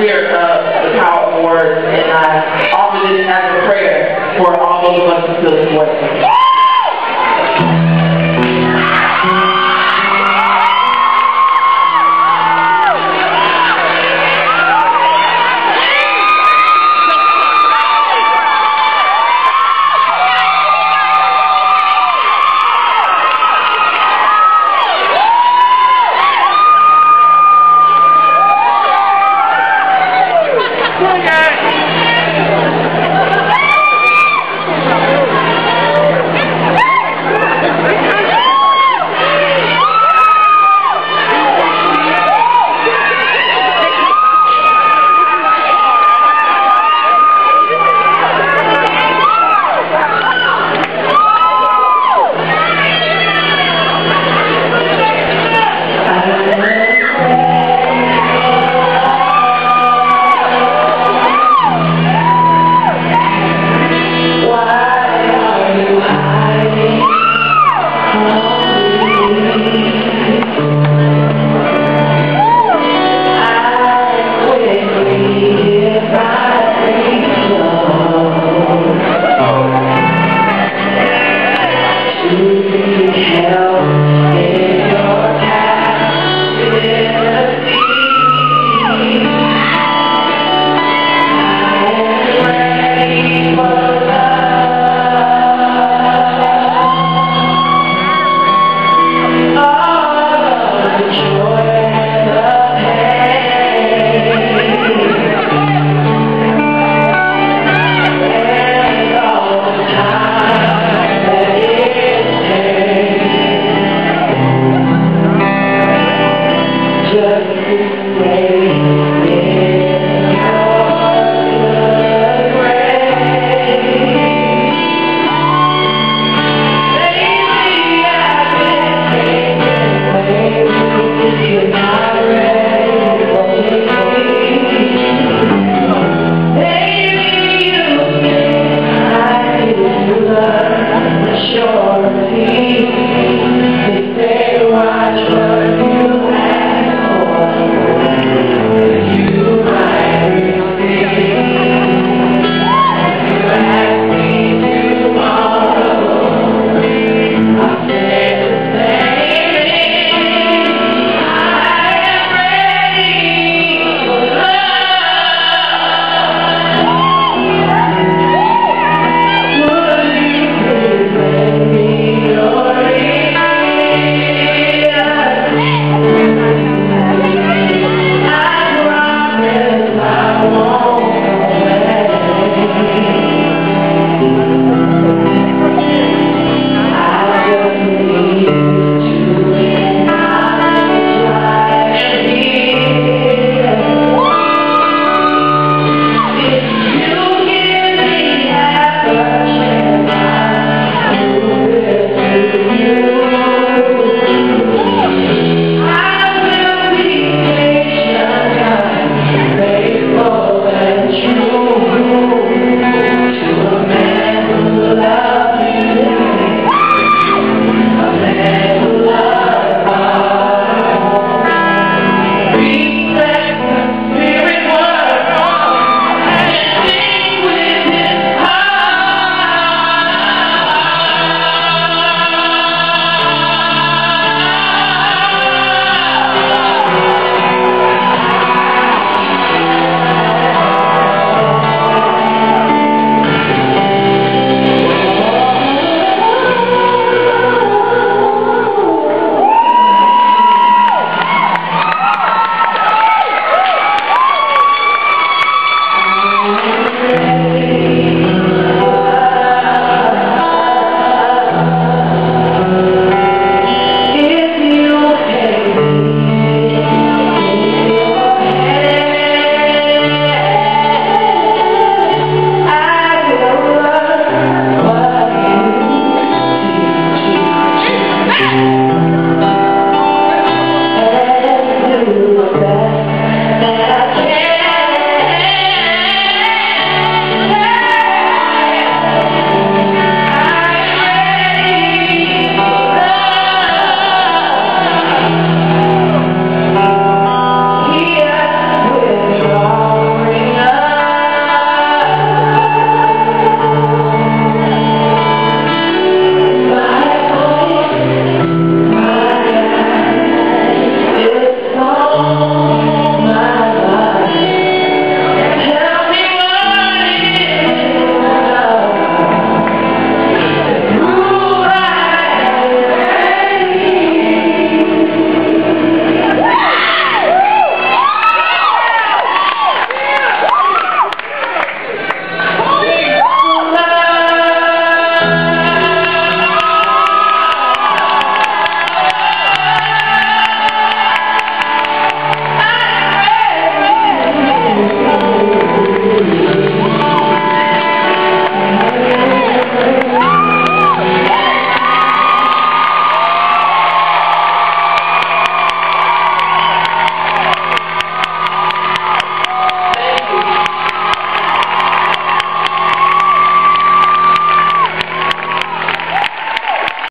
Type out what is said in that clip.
Spirit